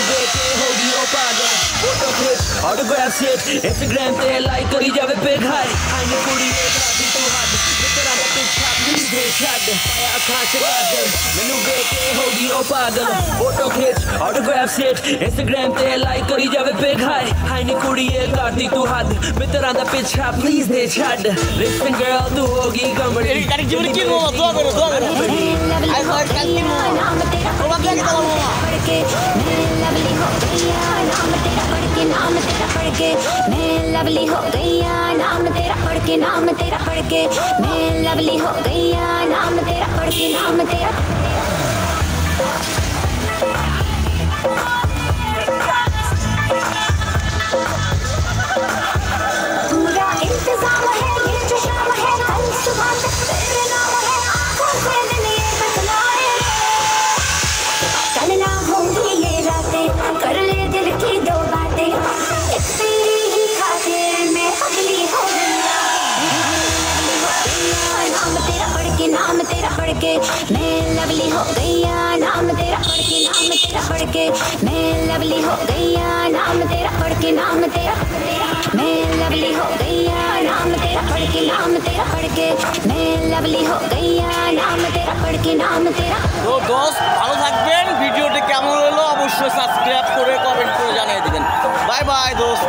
ਵੇਖੇ ਹੋਗੀ ਉਹ ਪਾਗਲ ਫੋਟੋ ਕਲਿੱਪ ਆਟੋਗ੍ਰਾਫ ਸਿੱਟ ਇੰਸਟਾਗ੍ਰam ਤੇ ਲਾਈਕ ਕਰੀ ਜਾਵੇ ਬੇਘਾਈ ਆਈ ਕੁੜੀ ਵੇਖ ਰਾਤੀ ਤੂੰ ਹੱਦ ਮਿੱਤਰਾਂ ਦਾ ਪਿੱਛਾ ਵੀ ਦੇ ਛੱਡ ਪਾਇਆ ਅੱਖਾਂ 'ਚ ਬਾਦਲ ਮੈਨੂੰ ਵੇਖੇ ਹੋਗੀ ਉਹ ਪਾਗਲ ਫੋਟੋ ਕਲਿੱਪ ਆਟੋਗ੍ਰਾਫ ਸਿੱਟ ਇੰਸਟਾਗ੍ਰam ਤੇ ਲਾਈਕ ਕਰੀ ਜਾਵੇ ਬੇਘਾਈ ਆਈ ਕੁੜੀ ਵੇਖ ਰਾਤੀ ਤੂੰ ਹੱਦ ਮਿੱਤਰਾਂ ਦਾ ਪਿੱਛਾ ਪਲੀਜ਼ ਦੇ ਛੱਡ ਲਿਸਨ ਗਰਲ ਤੂੰ ਹੋਗੀ ਕੰਬੜੀ ਕਰ ਜਿਵਨ ਕੀ ਮੋ ਦੁਆ ਕਰੋ ਦੁਆ ਕਰੋ ਆਈ ਫੋਰ ਕੱਲ ਮੋ ਉਹ ਬਗਲ ਕਰੋ के मैं लवली हो गैया नाम तेरा पढ़ के नाम तेरा पढ़ के मैं लवली हो गैया नाम तेरा पढ़ के नाम तेरा के मैं लवली हो गैया नाम तेरा पढ़ के नाम तेरा पढ़ के मैं लवली हो गैया नाम तेरा पढ़ के नाम तेरा मैं लवली हो गैया नाम तेरा पढ़ के नाम तेरा पढ़ के मैं लवली हो गैया नाम तेरा पढ़ के नाम तेरा তো দোস্ত ভালো থাকবেন ভিডিওটি কেমন হলো অবশ্যই সাবস্ক্রাইব করে কমেন্ট করে জানিয়ে দিবেন বাই বাই দোস্ত